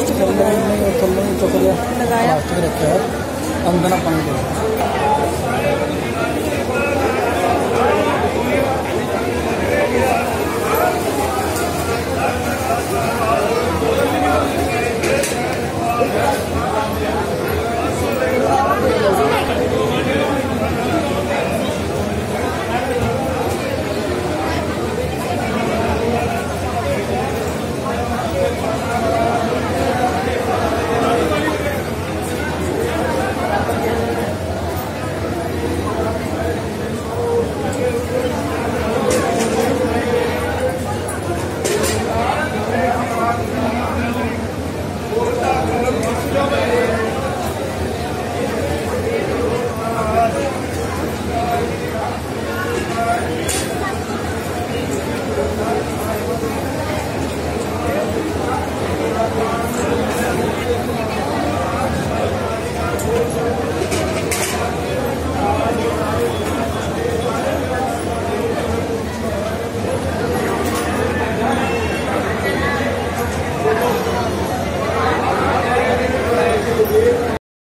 plastic लगाया plastic रखे है अंदर पानी